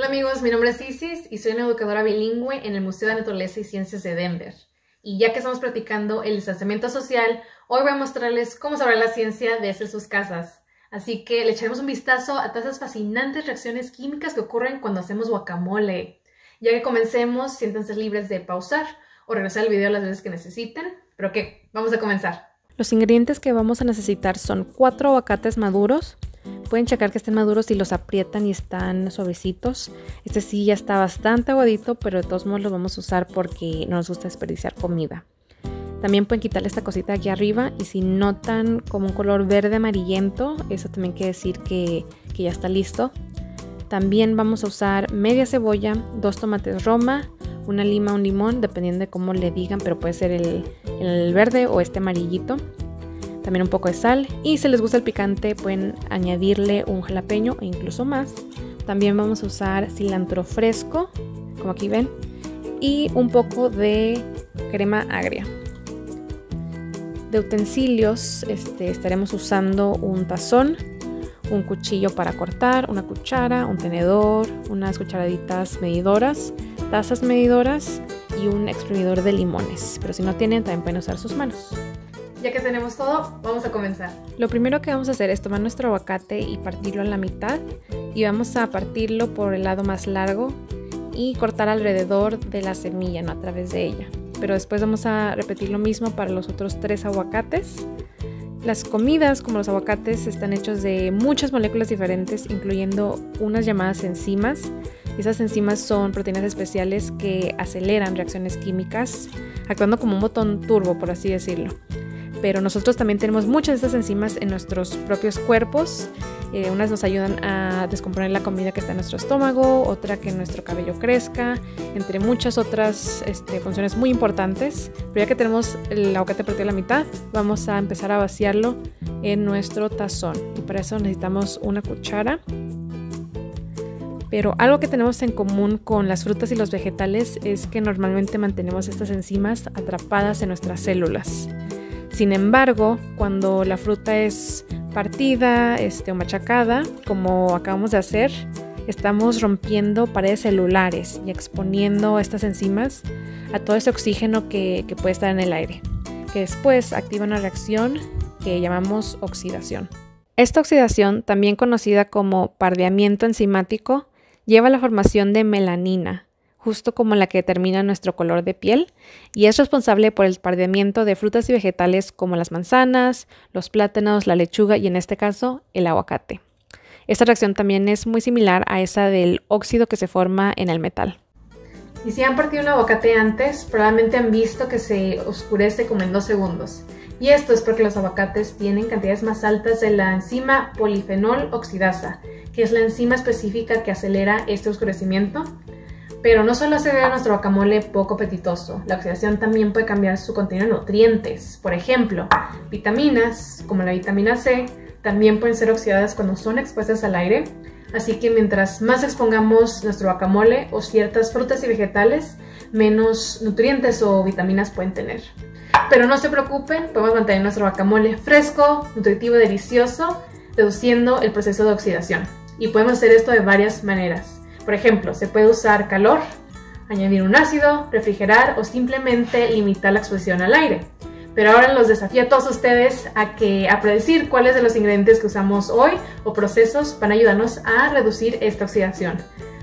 Hola amigos, mi nombre es Isis y soy una educadora bilingüe en el Museo de Naturaleza y Ciencias de Denver. Y ya que estamos practicando el distanciamiento social, hoy voy a mostrarles cómo saber la ciencia desde sus casas. Así que le echaremos un vistazo a todas esas fascinantes reacciones químicas que ocurren cuando hacemos guacamole. Ya que comencemos, siéntanse libres de pausar o regresar el video las veces que necesiten. Pero qué, vamos a comenzar. Los ingredientes que vamos a necesitar son cuatro aguacates maduros, Pueden checar que estén maduros si los aprietan y están suavecitos. Este sí ya está bastante aguadito, pero de todos modos lo vamos a usar porque no nos gusta desperdiciar comida. También pueden quitarle esta cosita aquí arriba y si notan como un color verde amarillento, eso también quiere decir que, ya está listo. También vamos a usar media cebolla, dos tomates roma, una lima, un limón, dependiendo de cómo le digan, pero puede ser el, el verde o este amarillito también un poco de sal y si les gusta el picante pueden añadirle un jalapeño e incluso más. También vamos a usar cilantro fresco, como aquí ven, y un poco de crema agria. De utensilios este, estaremos usando un tazón, un cuchillo para cortar, una cuchara, un tenedor, unas cucharaditas medidoras, tazas medidoras y un exprimidor de limones. Pero si no tienen, también pueden usar sus manos. Ya que tenemos todo, vamos a comenzar. Lo primero que vamos a hacer es tomar nuestro aguacate y partirlo en la mitad y vamos a partirlo por el lado más largo y cortar alrededor de la semilla, no a través de ella. Pero después vamos a repetir lo mismo para los otros tres aguacates. Las comidas, como los aguacates, están hechos de muchas moléculas diferentes, incluyendo unas llamadas enzimas. Esas enzimas son proteínas especiales que aceleran reacciones químicas, actuando como un botón turbo, por así decirlo pero nosotros también tenemos muchas de estas enzimas en nuestros propios cuerpos. Eh, unas nos ayudan a descomponer la comida que está en nuestro estómago, otra que nuestro cabello crezca, entre muchas otras este, funciones muy importantes. Pero ya que tenemos el aguacate partido a la mitad, vamos a empezar a vaciarlo en nuestro tazón. Y para eso necesitamos una cuchara. Pero algo que tenemos en común con las frutas y los vegetales es que normalmente mantenemos estas enzimas atrapadas en nuestras células. Sin embargo, cuando la fruta es partida este, o machacada, como acabamos de hacer, estamos rompiendo paredes celulares y exponiendo estas enzimas a todo ese oxígeno que, que puede estar en el aire, que después activa una reacción que llamamos oxidación. Esta oxidación, también conocida como pardeamiento enzimático, lleva a la formación de melanina, justo como la que determina nuestro color de piel, y es responsable por el pardeamiento de frutas y vegetales como las manzanas, los plátanos, la lechuga y en este caso el aguacate. Esta reacción también es muy similar a esa del óxido que se forma en el metal. Y si han partido un aguacate antes, probablemente han visto que se oscurece como en dos segundos. Y esto es porque los aguacates tienen cantidades más altas de la enzima polifenol oxidasa, que es la enzima específica que acelera este oscurecimiento pero no solo se ve a nuestro guacamole poco apetitoso, la oxidación también puede cambiar su contenido de nutrientes. Por ejemplo, vitaminas, como la vitamina C, también pueden ser oxidadas cuando son expuestas al aire. Así que mientras más expongamos nuestro guacamole o ciertas frutas y vegetales, menos nutrientes o vitaminas pueden tener. Pero no se preocupen, podemos mantener nuestro guacamole fresco, nutritivo delicioso, reduciendo el proceso de oxidación. Y podemos hacer esto de varias maneras. Por ejemplo, se puede usar calor, añadir un ácido, refrigerar o simplemente limitar la exposición al aire. Pero ahora los desafío a todos ustedes a que a predecir cuáles de los ingredientes que usamos hoy o procesos van a ayudarnos a reducir esta oxidación.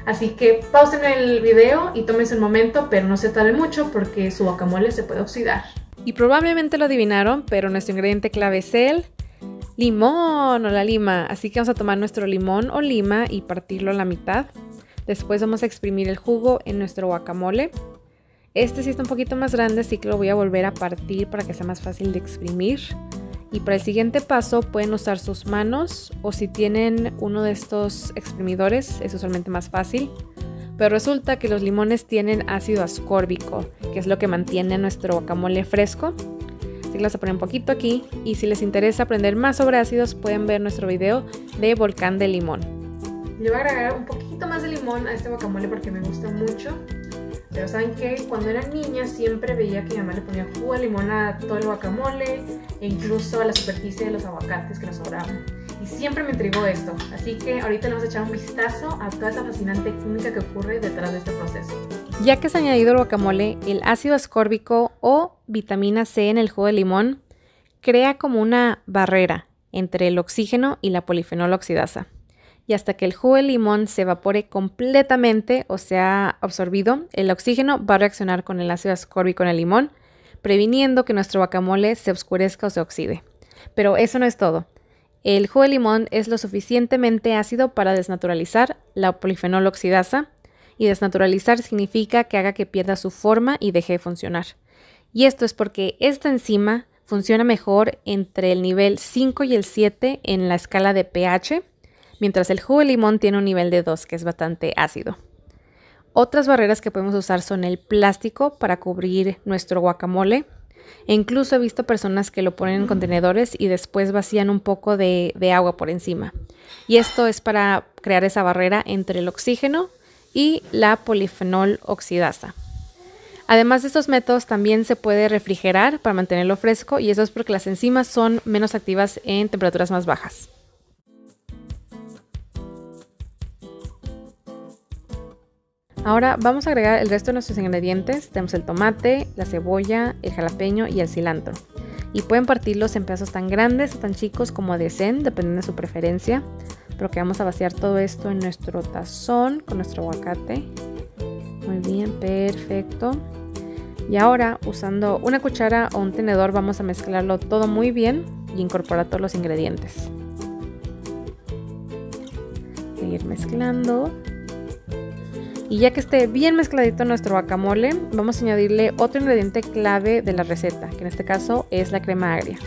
Así que pausen el video y tómense un momento, pero no se tarden mucho porque su guacamole se puede oxidar. Y probablemente lo adivinaron, pero nuestro ingrediente clave es el limón o la lima. Así que vamos a tomar nuestro limón o lima y partirlo a la mitad. Después vamos a exprimir el jugo en nuestro guacamole. Este sí está un poquito más grande, así que lo voy a volver a partir para que sea más fácil de exprimir. Y para el siguiente paso pueden usar sus manos o si tienen uno de estos exprimidores es usualmente más fácil. Pero resulta que los limones tienen ácido ascórbico, que es lo que mantiene nuestro guacamole fresco. Así que los voy a poner un poquito aquí y si les interesa aprender más sobre ácidos pueden ver nuestro video de volcán de limón. Le voy a agregar un poquito más de limón a este guacamole porque me gusta mucho. Pero saben que cuando era niña siempre veía que mi mamá le ponía jugo de limón a todo el guacamole e incluso a la superficie de los aguacates que nos sobraban. y siempre me intrigó esto, así que ahorita le vamos a echar un vistazo a toda esa fascinante química que ocurre detrás de este proceso. Ya que ha añadido el guacamole, el ácido ascórbico o vitamina C en el jugo de limón crea como una barrera entre el oxígeno y la polifenol oxidasa. Y hasta que el jugo de limón se evapore completamente o sea absorbido, el oxígeno va a reaccionar con el ácido ascórbico en el limón, previniendo que nuestro guacamole se oscurezca o se oxide. Pero eso no es todo. El jugo de limón es lo suficientemente ácido para desnaturalizar la polifenol oxidasa y desnaturalizar significa que haga que pierda su forma y deje de funcionar. Y esto es porque esta enzima funciona mejor entre el nivel 5 y el 7 en la escala de pH, mientras el jugo de limón tiene un nivel de 2 que es bastante ácido. Otras barreras que podemos usar son el plástico para cubrir nuestro guacamole, e incluso he visto personas que lo ponen en contenedores y después vacían un poco de, de agua por encima. Y esto es para crear esa barrera entre el oxígeno y la polifenol oxidasa. Además de estos métodos, también se puede refrigerar para mantenerlo fresco y eso es porque las enzimas son menos activas en temperaturas más bajas. Ahora vamos a agregar el resto de nuestros ingredientes. Tenemos el tomate, la cebolla, el jalapeño y el cilantro. Y pueden partirlos en pedazos tan grandes o tan chicos como deseen, dependiendo de su preferencia. Pero que vamos a vaciar todo esto en nuestro tazón con nuestro aguacate. Muy bien, perfecto. Y ahora usando una cuchara o un tenedor vamos a mezclarlo todo muy bien y incorporar todos los ingredientes. Seguir mezclando. Y ya que esté bien mezcladito nuestro guacamole, vamos a añadirle otro ingrediente clave de la receta, que en este caso es la crema agria.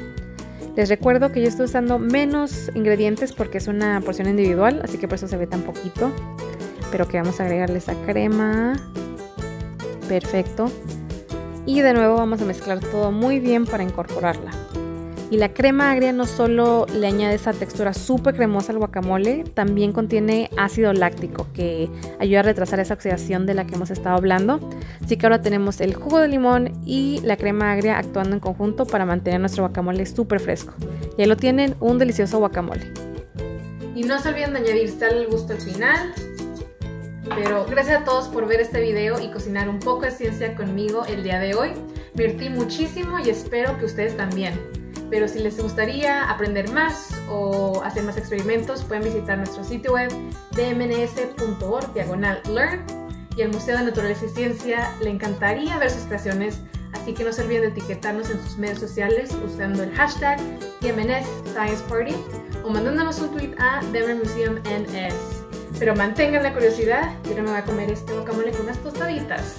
Les recuerdo que yo estoy usando menos ingredientes porque es una porción individual, así que por eso se ve tan poquito. Pero que vamos a agregarle esa crema. Perfecto. Y de nuevo vamos a mezclar todo muy bien para incorporarla. Y la crema agria no solo le añade esa textura súper cremosa al guacamole, también contiene ácido láctico que ayuda a retrasar esa oxidación de la que hemos estado hablando. Así que ahora tenemos el jugo de limón y la crema agria actuando en conjunto para mantener nuestro guacamole súper fresco. Y ahí lo tienen, un delicioso guacamole. Y no se olviden de añadir sal al gusto al final. Pero gracias a todos por ver este video y cocinar un poco de ciencia conmigo el día de hoy. Me divertí muchísimo y espero que ustedes también. Pero si les gustaría aprender más o hacer más experimentos, pueden visitar nuestro sitio web dmns.org diagonal learn y el Museo de Naturaleza y Ciencia le encantaría ver sus creaciones, así que no se olviden de etiquetarnos en sus medios sociales usando el hashtag DMNS o mandándonos un tweet a Denver. Pero mantengan la curiosidad, yo me voy a comer este guacamole con unas tostaditas.